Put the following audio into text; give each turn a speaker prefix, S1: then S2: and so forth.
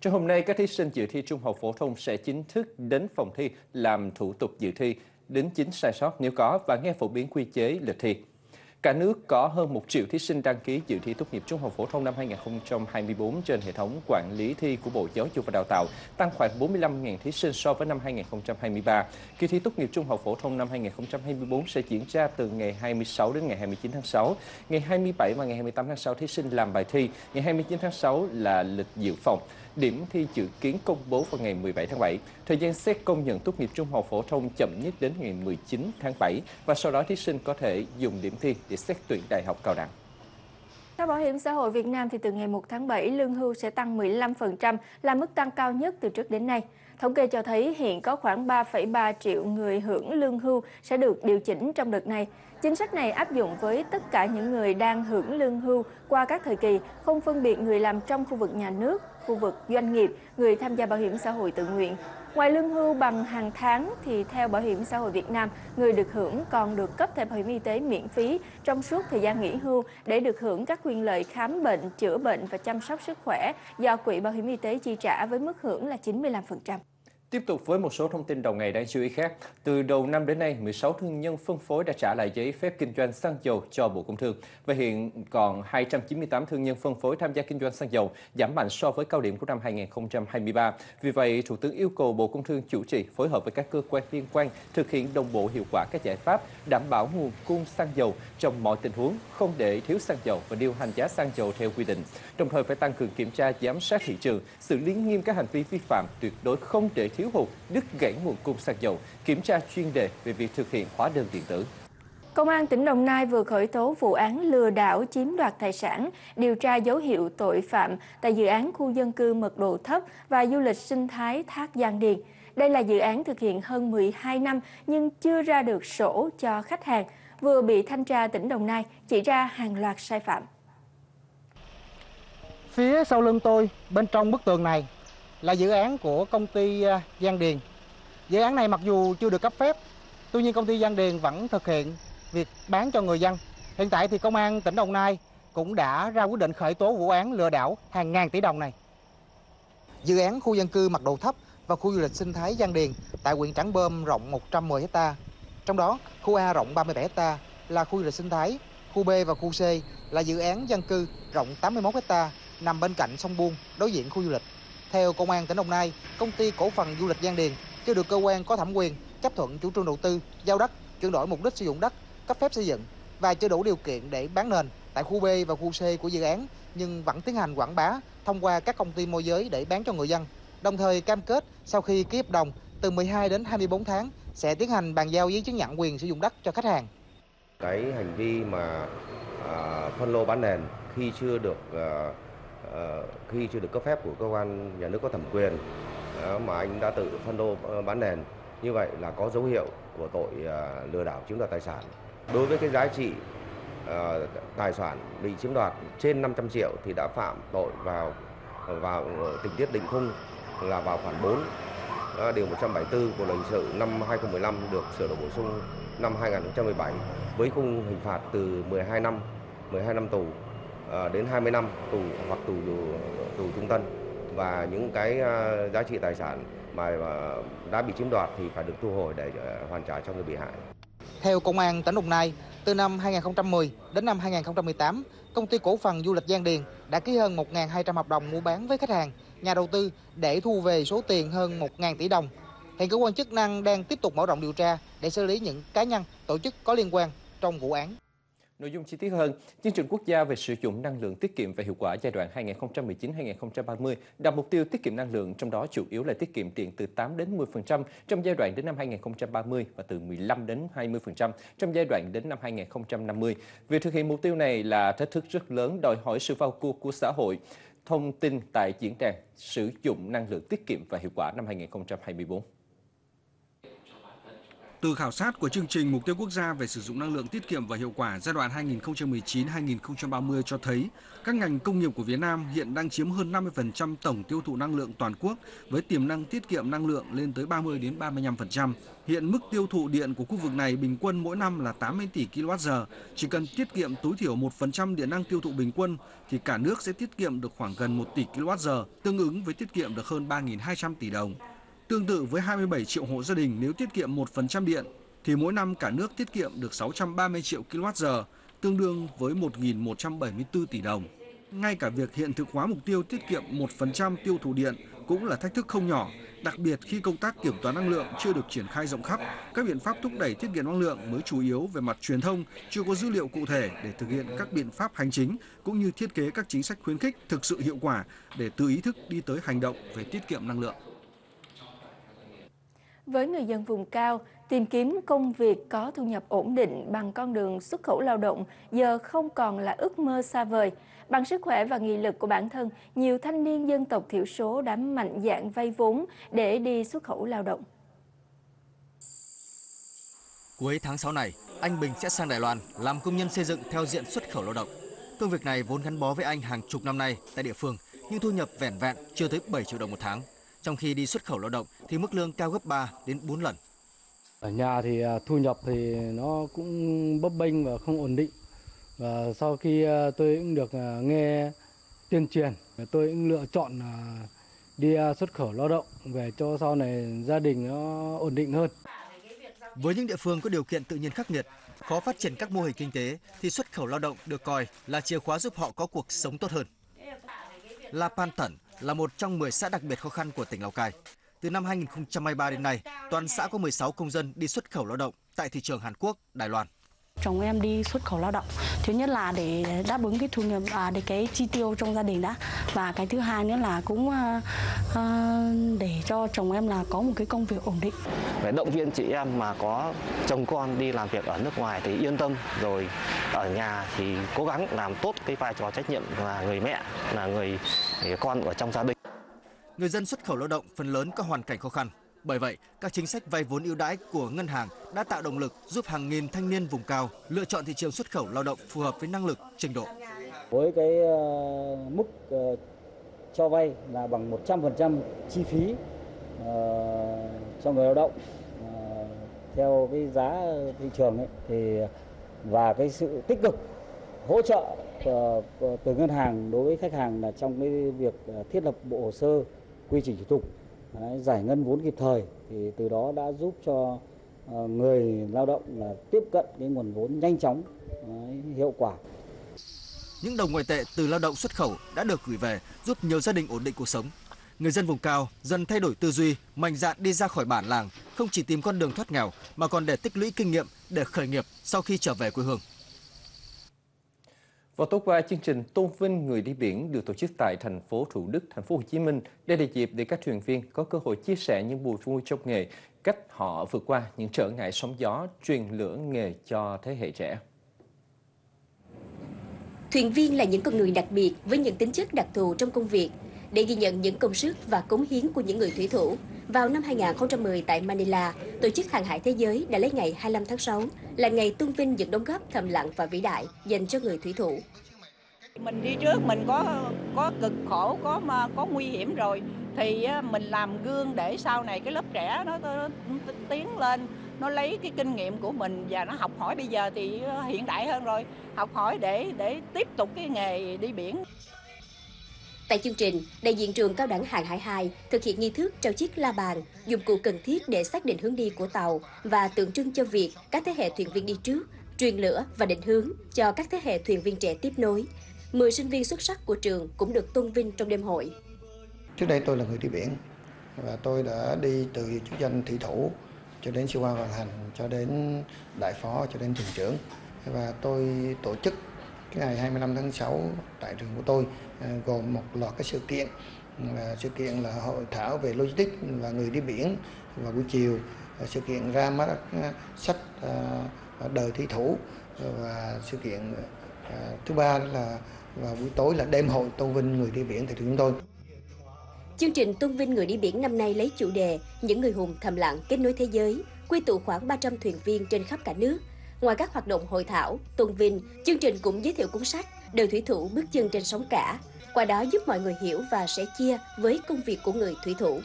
S1: Trong hôm nay, các thí sinh dự thi Trung học phổ thông sẽ chính thức đến phòng thi làm thủ tục dự thi, đính chính sai sót nếu có và nghe phổ biến quy chế lịch thi. Cả nước có hơn 1 triệu thí sinh đăng ký dự thi tốt nghiệp trung học phổ thông năm 2024 trên hệ thống quản lý thi của Bộ Giáo dục và Đào tạo, tăng khoảng 45.000 thí sinh so với năm 2023. Kỳ thi tốt nghiệp trung học phổ thông năm 2024 sẽ diễn ra từ ngày 26 đến ngày 29 tháng 6. Ngày 27 và ngày 28 tháng 6 thí sinh làm bài thi, ngày 29 tháng 6 là lịch dự phòng. Điểm thi dự kiến công bố vào ngày 17 tháng 7. Thời gian xét công nhận tốt nghiệp trung học phổ thông chậm nhất đến ngày 19 tháng 7 và sau đó thí sinh có thể dùng điểm thi để xét tuyển đại học cao đẳng.
S2: Theo Bảo hiểm xã hội Việt Nam thì từ ngày 1 tháng 7 lương hưu sẽ tăng 15% là mức tăng cao nhất từ trước đến nay. Thống kê cho thấy hiện có khoảng 3,3 triệu người hưởng lương hưu sẽ được điều chỉnh trong đợt này. Chính sách này áp dụng với tất cả những người đang hưởng lương hưu qua các thời kỳ, không phân biệt người làm trong khu vực nhà nước, khu vực doanh nghiệp, người tham gia bảo hiểm xã hội tự nguyện. Ngoài lương hưu bằng hàng tháng thì theo Bảo hiểm xã hội Việt Nam, người được hưởng còn được cấp thẻ bảo hiểm y tế miễn phí trong suốt thời gian nghỉ hưu để được hưởng các quyền lợi khám bệnh, chữa bệnh và chăm sóc sức khỏe do Quỹ Bảo hiểm y tế chi trả với mức hưởng là 95%.
S1: Tiếp tục với một số thông tin đầu ngày đáng chú ý khác. Từ đầu năm đến nay, 16 thương nhân phân phối đã trả lại giấy phép kinh doanh xăng dầu cho Bộ Công Thương. Và hiện còn 298 thương nhân phân phối tham gia kinh doanh xăng dầu, giảm mạnh so với cao điểm của năm 2023. Vì vậy, Thủ tướng yêu cầu Bộ Công Thương chủ trì phối hợp với các cơ quan liên quan thực hiện đồng bộ hiệu quả các giải pháp đảm bảo nguồn cung xăng dầu trong mọi tình huống, không để thiếu xăng dầu và điều hành giá xăng dầu theo quy định. Đồng thời phải tăng cường kiểm tra giám sát thị trường, xử lý nghiêm các hành vi vi phạm, tuyệt đối không để thiếu thiếu hụt, đứt gãy nguồn cung xăng dầu, kiểm tra chuyên đề về việc thực hiện hóa đơn điện tử.
S2: Công an tỉnh Đồng Nai vừa khởi tố vụ án lừa đảo chiếm đoạt tài sản, điều tra dấu hiệu tội phạm tại dự án khu dân cư mật độ thấp và du lịch sinh thái Thác Giang Điền. Đây là dự án thực hiện hơn 12 năm nhưng chưa ra được sổ cho khách hàng, vừa bị thanh tra tỉnh Đồng Nai chỉ ra hàng loạt sai phạm.
S3: Phía sau lưng tôi, bên trong bức tường này là dự án của công ty à, Giang Điền. Dự án này mặc dù chưa được cấp phép, tuy nhiên công ty Giang Điền vẫn thực hiện việc bán cho người dân. Hiện tại thì công an tỉnh Đồng Nai cũng đã ra quyết định khởi tố vụ án lừa đảo hàng ngàn tỷ đồng này. Dự án khu dân cư mặt độ thấp và khu du lịch sinh thái Giang Điền tại huyện Trảng Bom rộng 110 ha. Trong đó, khu A rộng 37 ha là khu du lịch sinh thái, khu B và khu C là dự án dân cư rộng 81 ha nằm bên cạnh sông Buông, đối diện khu du lịch. Theo Công an tỉnh Đồng Nai, công ty cổ phần du lịch Giang Điền chưa được cơ quan có thẩm quyền chấp thuận chủ trương đầu tư, giao đất, chuyển đổi mục đích sử dụng đất, cấp phép xây dựng và chưa đủ điều kiện để bán nền tại khu B và khu C của dự án nhưng vẫn tiến hành quảng bá thông qua các công ty môi giới để bán cho người dân. Đồng thời cam kết sau khi ký hợp đồng từ 12 đến 24 tháng sẽ tiến hành bàn giao giấy chứng nhận quyền sử dụng đất cho khách hàng.
S4: Cái hành vi mà à, phân lô bán nền khi chưa được à, Ờ, khi chưa được cấp phép của cơ quan nhà nước có thẩm quyền ờ, mà anh đã tự phân lô ờ, bán nền, như vậy là có dấu hiệu của tội lừa đảo chiếm đoạt tài sản. Đối với cái giá trị tài sản bị chiếm đoạt trên 500 triệu thì đã phạm tội vào vào tình tiết định khung là vào khoản 4 điều 174 của luật hình sự năm 2015 được sửa đổi bổ sung năm 2017 với khung hình phạt từ 12 năm 12 năm tù. Ờ, đến 20 năm tù hoặc tù tù trung thân và những cái ờ, giá trị tài sản mà ờ, đã bị chiếm đoạt thì phải được thu hồi để hoàn trả cho người bị hại.
S3: Theo Công an tỉnh Đồng Nai, từ năm 2010 đến năm 2018, công ty cổ phần du lịch Giang Điền đã ký hơn 1.200 hợp đồng mua bán với khách hàng, nhà đầu tư để thu về số tiền hơn 1.000 tỷ đồng. Hiện cơ quan chức năng đang tiếp tục mở rộng điều tra để xử lý những cá nhân, tổ chức có liên quan trong vụ án.
S1: Nội dung chi tiết hơn, chương trình quốc gia về sử dụng năng lượng tiết kiệm và hiệu quả giai đoạn 2019-2030 đặt mục tiêu tiết kiệm năng lượng, trong đó chủ yếu là tiết kiệm điện từ 8 đến 10% trong giai đoạn đến năm 2030 và từ 15 đến 20% trong giai đoạn đến năm 2050. Việc thực hiện mục tiêu này là thách thức rất lớn, đòi hỏi sự vào cuộc của xã hội. Thông tin tại diễn đàn sử dụng năng lượng tiết kiệm và hiệu quả năm 2024.
S5: Từ khảo sát của chương trình Mục tiêu Quốc gia về sử dụng năng lượng tiết kiệm và hiệu quả giai đoạn 2019-2030 cho thấy các ngành công nghiệp của Việt Nam hiện đang chiếm hơn 50% tổng tiêu thụ năng lượng toàn quốc với tiềm năng tiết kiệm năng lượng lên tới 30 đến 35%. Hiện mức tiêu thụ điện của khu vực này bình quân mỗi năm là 80 tỷ kWh. Chỉ cần tiết kiệm tối thiểu 1% điện năng tiêu thụ bình quân thì cả nước sẽ tiết kiệm được khoảng gần 1 tỷ kWh, tương ứng với tiết kiệm được hơn 3.200 tỷ đồng. Tương tự với 27 triệu hộ gia đình nếu tiết kiệm 1% điện thì mỗi năm cả nước tiết kiệm được 630 triệu kWh, tương đương với 1.174 tỷ đồng. Ngay cả việc hiện thực hóa mục tiêu tiết kiệm 1% tiêu thụ điện cũng là thách thức không nhỏ, đặc biệt khi công tác kiểm toán năng lượng chưa được triển khai rộng khắp, các biện pháp thúc đẩy tiết kiệm năng lượng mới chủ yếu về mặt truyền thông, chưa có dữ liệu cụ thể để thực hiện các biện pháp hành chính cũng như thiết kế các chính sách khuyến khích thực sự hiệu quả để từ ý thức đi tới hành động về tiết kiệm năng lượng.
S2: Với người dân vùng cao, tìm kiếm công việc có thu nhập ổn định bằng con đường xuất khẩu lao động giờ không còn là ước mơ xa vời. Bằng sức khỏe và nghị lực của bản thân, nhiều thanh niên dân tộc thiểu số đã mạnh dạn vay vốn để đi xuất khẩu lao động.
S6: Cuối tháng 6 này, anh Bình sẽ sang Đài Loan làm công nhân xây dựng theo diện xuất khẩu lao động. Công việc này vốn gắn bó với anh hàng chục năm nay tại địa phương, nhưng thu nhập vẻn vẹn chưa tới 7 triệu đồng một tháng. Trong khi đi xuất khẩu lao động thì mức lương cao gấp 3 đến 4 lần.
S7: Ở nhà thì à, thu nhập thì nó cũng bấp bênh và không ổn định. Và sau khi à, tôi cũng được à, nghe tuyên truyền, tôi cũng lựa chọn đi xuất khẩu lao động về cho sau này gia đình nó ổn định hơn.
S6: Với những địa phương có điều kiện tự nhiên khắc nghiệt, khó phát triển các mô hình kinh tế thì xuất khẩu lao động được coi là chìa khóa giúp họ có cuộc sống tốt hơn. La Pan Tẩn là một trong 10 xã đặc biệt khó khăn của tỉnh Lào Cai. Từ năm 2023 đến nay, toàn xã có 16 công dân đi xuất khẩu lao động tại thị trường Hàn Quốc, Đài Loan.
S8: Chồng em đi xuất khẩu lao động. Thứ nhất là để đáp ứng cái thu nhập à, để cái chi tiêu trong gia đình đã và cái thứ hai nữa là cũng à, à, để cho chồng em là có một cái công việc ổn định.
S9: Để động viên chị em mà có chồng con đi làm việc ở nước ngoài thì yên tâm rồi ở nhà thì cố gắng làm tốt cái vai trò trách nhiệm là người mẹ là người, người con ở trong gia đình.
S6: Người dân xuất khẩu lao động phần lớn có hoàn cảnh khó khăn. Bởi vậy, các chính sách vay vốn ưu đãi của ngân hàng đã tạo động lực giúp hàng nghìn thanh niên vùng cao lựa chọn thị trường xuất khẩu lao động phù hợp với năng lực, trình độ.
S10: Với cái uh, mức uh, cho vay là bằng 100% chi phí uh, cho người lao động uh, theo cái giá thị trường ấy, thì và cái sự tích cực hỗ trợ uh, từ ngân hàng đối với khách hàng là trong cái việc uh, thiết lập bộ hồ sơ quy trình thủ tục giải ngân vốn kịp thời thì từ đó đã giúp cho ờ, người lao động là tiếp cận cái nguồn vốn nhanh chóng hiệu quả
S6: những đồng ngoại tệ từ lao động xuất khẩu đã được gửi về giúp nhiều gia đình ổn định cuộc sống. Người dân vùng cao dần thay đổi tư duy, mạnh dạn đi ra khỏi bản làng, không chỉ tìm con đường thoát nghèo mà còn để tích lũy kinh nghiệm để khởi nghiệp sau khi trở về quê hương.
S1: Vào tối qua, chương trình tôn vinh người đi biển được tổ chức tại thành phố Thủ Đức, thành phố Hồ Chí Minh. Đây là dịp để các thuyền viên có cơ hội chia sẻ những buổi vui trong nghề, cách họ vượt qua những trở ngại sóng gió, truyền lửa nghề cho thế hệ trẻ.
S11: Thuyền viên là những con người đặc biệt với những tính chất đặc thù trong công việc. Để ghi nhận những công sức và cống hiến của những người thủy thủ, vào năm 2010 tại Manila, Tổ chức Hàng hải Thế giới đã lấy ngày 25 tháng 6 là ngày tôn vinh những đóng góp thầm lặng và vĩ đại dành cho người thủy thủ.
S12: Mình đi trước mình có có cực khổ, có có nguy hiểm rồi thì mình làm gương để sau này cái lớp trẻ nó, nó, nó tiến lên nó lấy cái kinh nghiệm của mình và nó học hỏi bây giờ thì hiện đại hơn rồi học hỏi để để tiếp tục cái nghề đi biển
S11: Tại chương trình, đại diện trường Cao đẳng Hàng hải 2 thực hiện nghi thức trao chiếc la bàn, dụng cụ cần thiết để xác định hướng đi của tàu và tượng trưng cho việc các thế hệ thuyền viên đi trước, truyền lửa và định hướng cho các thế hệ thuyền viên trẻ tiếp nối. 10 sinh viên xuất sắc của trường cũng được tôn vinh trong đêm hội.
S13: Trước đây tôi là người đi biển và tôi đã đi từ chức danh thủy thủ cho đến siêu quan vận hành cho đến đại phó cho đến thuyền trưởng và tôi tổ chức cái ngày 25 tháng 6 tại trường của tôi à, gồm một loạt các sự kiện, là sự kiện là hội thảo về logistics và người đi biển vào buổi chiều à, sự kiện ra mắt à, sách đời thi thủ, và sự kiện thứ ba là vào buổi tối là đêm hội tôn vinh người đi biển tại trường chúng tôi
S11: Chương trình tôn vinh người đi biển năm nay lấy chủ đề Những người hùng thầm lặng kết nối thế giới, quy tụ khoảng 300 thuyền viên trên khắp cả nước. Ngoài các hoạt động hội thảo, tôn vinh, chương trình cũng giới thiệu cuốn sách Đời thủy thủ bước chân trên sóng cả, qua đó giúp mọi người hiểu và sẻ chia với công việc của người thủy thủ.